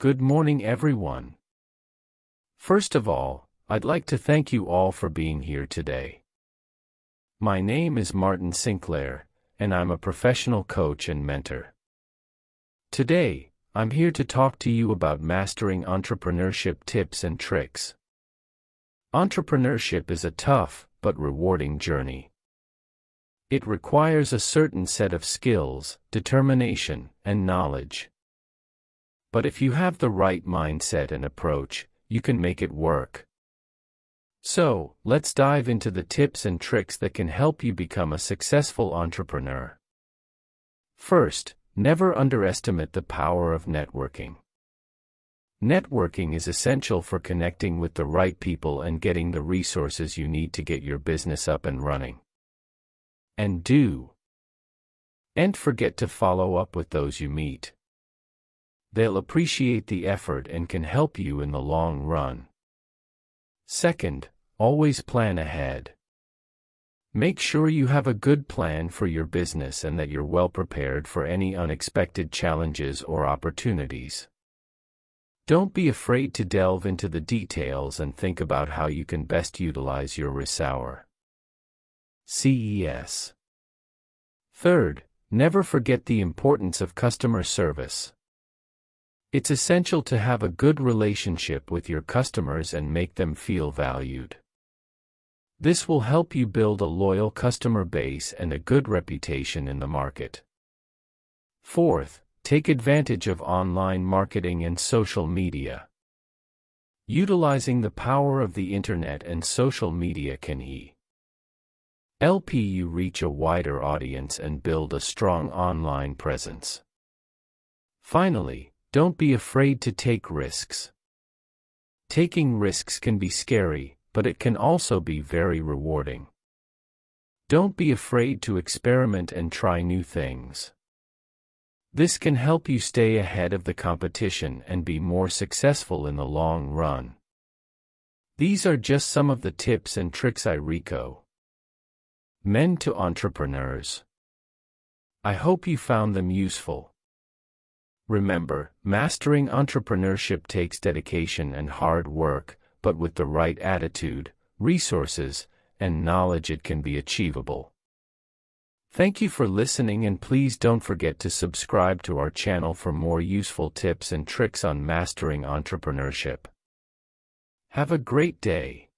Good morning, everyone. First of all, I'd like to thank you all for being here today. My name is Martin Sinclair, and I'm a professional coach and mentor. Today, I'm here to talk to you about mastering entrepreneurship tips and tricks. Entrepreneurship is a tough, but rewarding journey. It requires a certain set of skills, determination, and knowledge. But if you have the right mindset and approach, you can make it work. So, let's dive into the tips and tricks that can help you become a successful entrepreneur. First, never underestimate the power of networking. Networking is essential for connecting with the right people and getting the resources you need to get your business up and running and do. And forget to follow up with those you meet. They'll appreciate the effort and can help you in the long run. Second, always plan ahead. Make sure you have a good plan for your business and that you're well prepared for any unexpected challenges or opportunities. Don't be afraid to delve into the details and think about how you can best utilize your resour. CES. Third, never forget the importance of customer service. It's essential to have a good relationship with your customers and make them feel valued. This will help you build a loyal customer base and a good reputation in the market. Fourth, take advantage of online marketing and social media. Utilizing the power of the internet and social media can he help you reach a wider audience and build a strong online presence. Finally, don't be afraid to take risks. Taking risks can be scary, but it can also be very rewarding. Don't be afraid to experiment and try new things. This can help you stay ahead of the competition and be more successful in the long run. These are just some of the tips and tricks I Rico Men to Entrepreneurs. I hope you found them useful. Remember, mastering entrepreneurship takes dedication and hard work, but with the right attitude, resources, and knowledge it can be achievable. Thank you for listening and please don't forget to subscribe to our channel for more useful tips and tricks on mastering entrepreneurship. Have a great day.